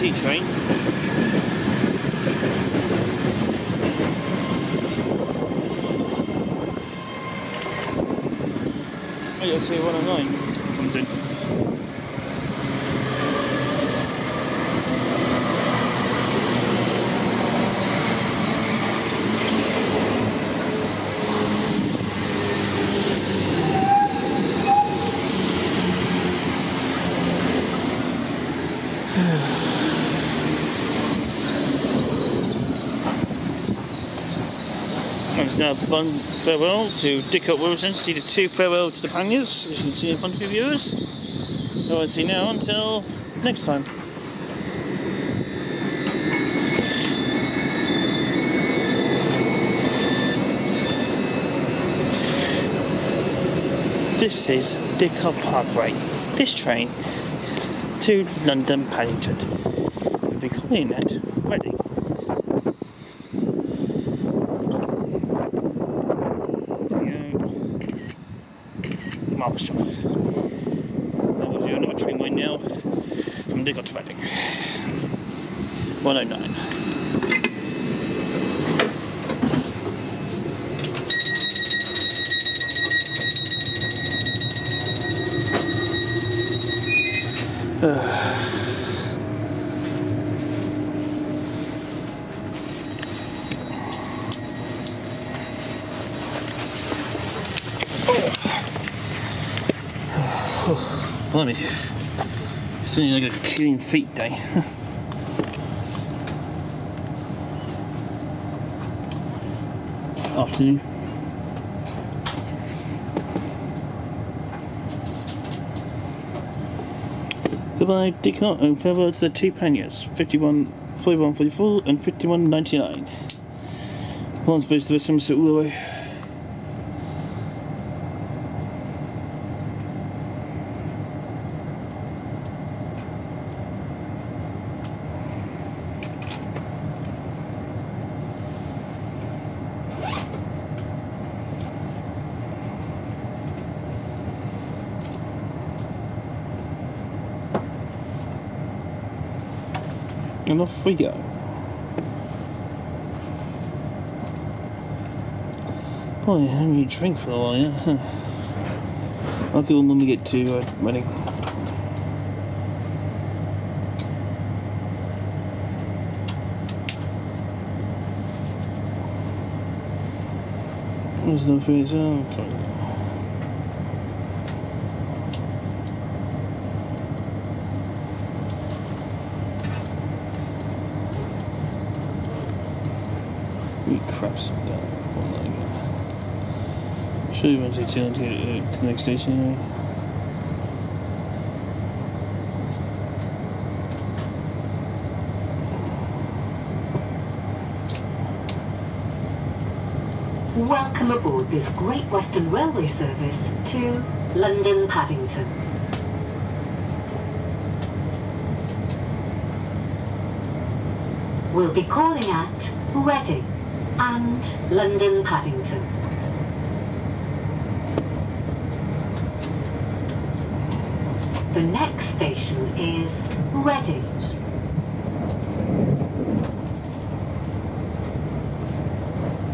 CIT train. Oh yeah, so 109 comes in. It's now one farewell to Didcot Wilson, see the two farewell to the panniers, as you can see in front of your viewers. So I'll see now until next time. This is Didcot Parkway. This train to London Paddington. We'll be calling at Reading. Job. That was your another train line now from Didcot to Reading. 109. Blimey. It's only like a clean feet day. Afternoon. Goodbye, Didcot, and farewell to the two panniers 51, 41, 44, and 51, 99. One's based to the Somerset all the way. And off we go. Boy, had a drink for a while, yeah. I'll get one when we get to uh. There's no face. Oh, okay. We crap some down. Hold on again. Sure you want to take two to, uh, to the next station anyway. Welcome aboard this Great Western Railway service to London Paddington. We'll be calling at Reading and London Paddington. The next station is Reading.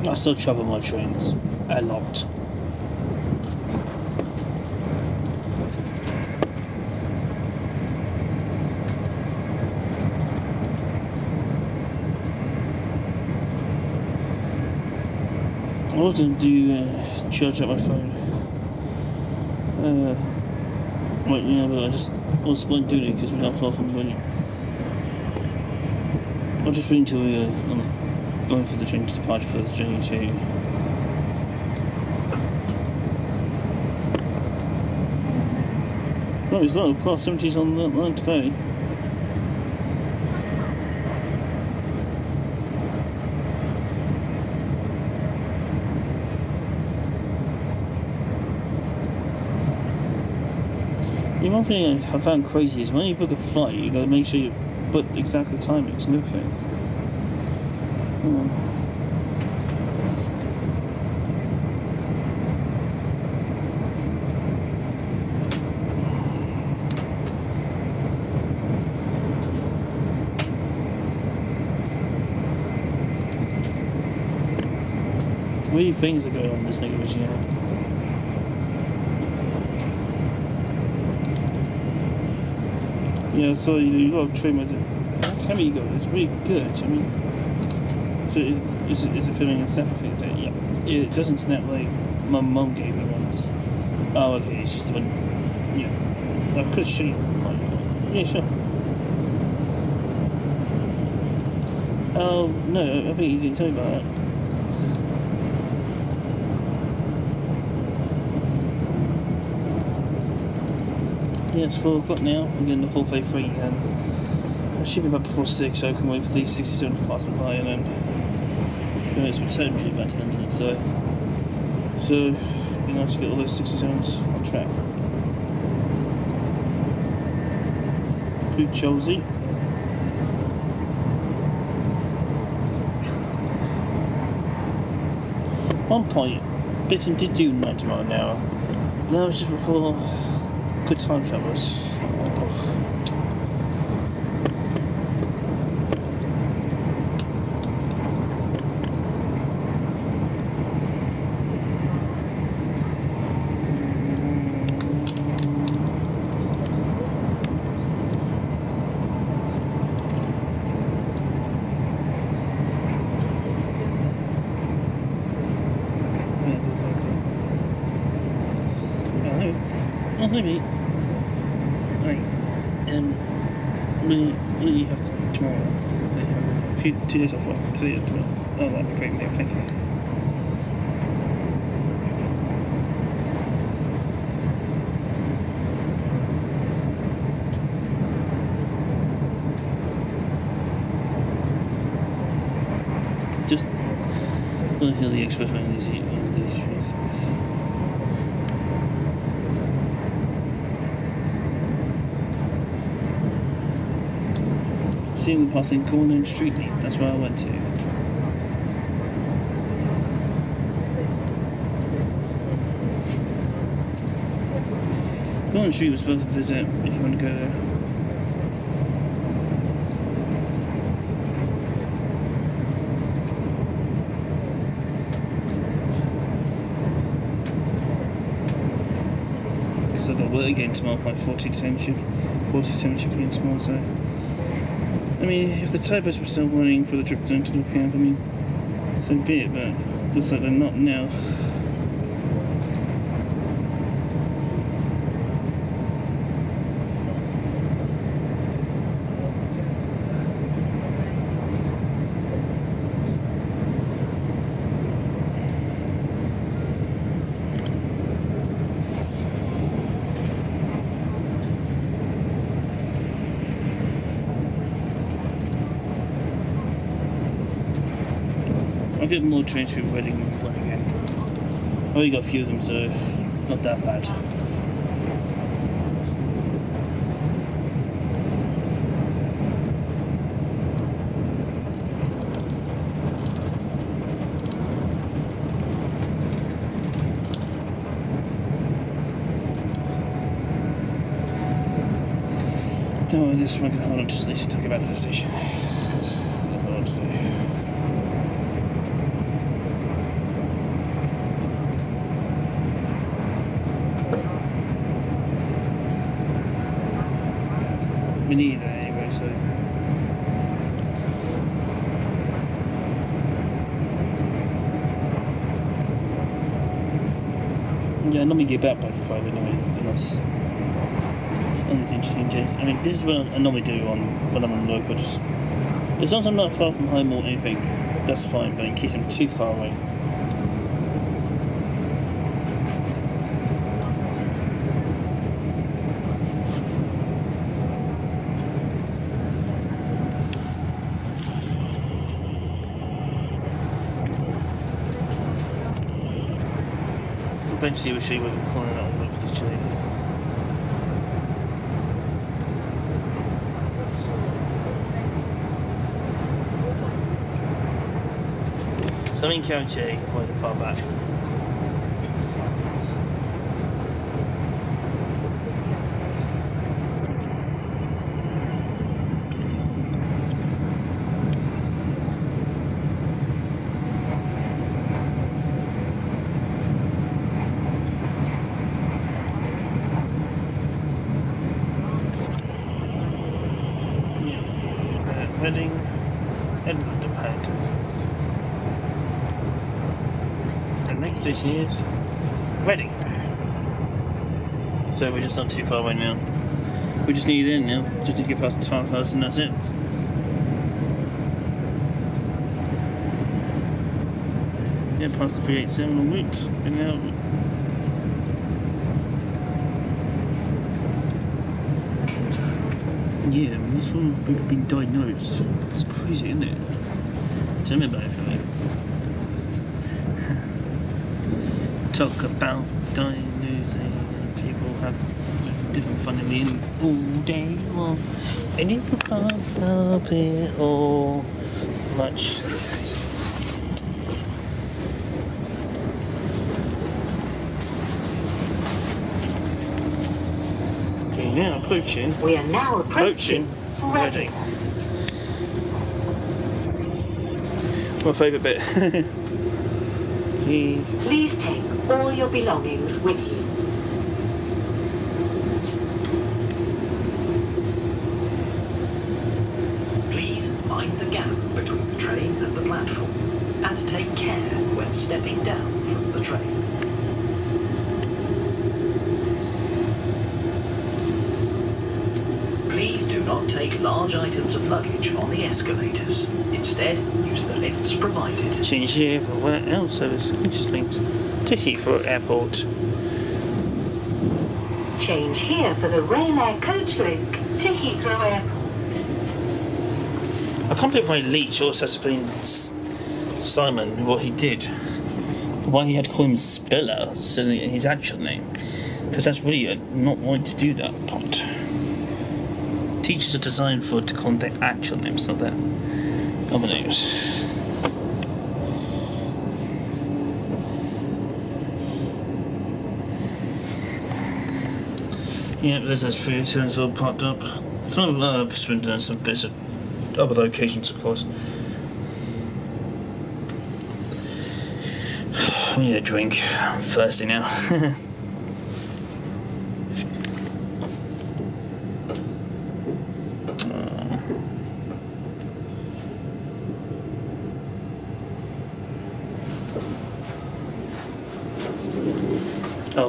I still travel my trains a lot. I often do uh, charge up my phone. Uh, right now, but I just also won't do it because we're not far from Reading. I'll just wait until we, I'm going for the train to departure for the journey to Oh, a lot class 70s on that line today. The one thing I found crazy is when you book a flight, you got to make sure you book exactly the timing. It's another thing. Hmm. Three things are going on in this nigga machine. You know. Yeah, so you, you got to train with it. Can? It's really good. I mean, so it, is, it, is in snap thing? Yeah. It doesn't snap like my mum gave me once. Oh, okay. It's just one. Yeah. I could show you. Yeah, sure. Oh no, I think you didn't tell me about that. Yeah, it's four o'clock now. I'm getting the full pay free, um, and I should be back before six. So I can wait for these 67 to pass by, and then you know, it's return me back to London. So, so it'd be nice to get all those 67s on track. Food Chelsea. One point, Bitten did do night tomorrow now. That was just before good time. Oh, maybe. Few, two days off work. Today and tomorrow. Oh, that'd be great, mate. Thank you. Just uh, gonna hear the expressway on these, on Seeing passing Corner Street Leap, that's where I went to. Corner Street was worth a visit if you want to go there. I've got work again tomorrow, like 40 to 10 shift, 40 to 7 shift again tomorrow, so. Uh, I mean, if the typos were still running for the trip down to the camp, I mean, so be it, but looks like they're not now. I'll get more trains through Reading one again. I only got a few of them, so not that bad. Don't worry, this one can hold on just at least to get back to the station. It's not hard to do. We anyway, so. Yeah, me get back by five anyway, unless. And it's interesting, Jez. I mean, this is what I normally do on when I'm on local. Just as long as I'm not far from home or anything, that's fine. But in case I'm too far away, eventually we'll show you what we're calling out with the. So I'm in County, quite far back. Reading, and London Paddington. The next station Reading. So we're just not too far away now. We just need in now. Just need to get past Tilehurst and that's it. Yeah, past the 387 on route. And now Yeah, I mean, this one have been diagnosed. It's crazy, isn't it? Tell me about it, Philip. Talk about diagnosing. People have different fun in end all day long. And you can't help it all much. Okay, now approaching. We are now Approaching approaching. Reading. My favourite bit. Please. Please take all your belongings with you. Please mind the gap between the train and the platform and take care when stepping down from the train. Please do not take large items of luggage on the escalators. Instead, use the lifts provided. Change here for where else service which is linked to Heathrow Airport. Change here for the Rail Air Coach Link to Heathrow Airport. I can't believe why Leach also has to blame Simon what he did. Why he had to call him Spiller instead of his actual name. Because that's really uh, not right to do that part. Teachers are designed for to their actual names, not their other names. Yeah, there's those three turns all popped up. Some uh, Swindon and some bits at other locations, of course. We need a drink. I'm thirsty now.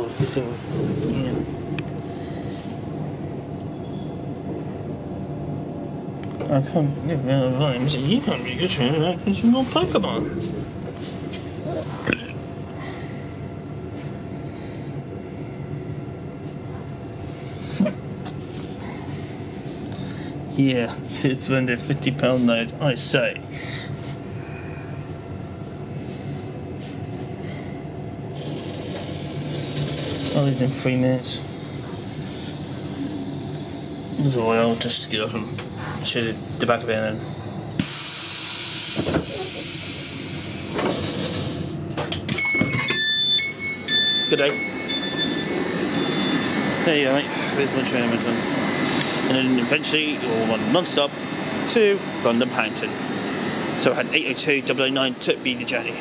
the thing. Yeah. I can't get rid of rhymes. You can't be good at because you're Pokemon. Yeah, it's when the fifty pound note, I say. Oh, in three minutes. So I'll just get up and shoot the back of it and then. Good day. There you go, mate. There's my train, my. And then eventually, we'll run non stop to London Paddington. So I had 802 009 took me the journey.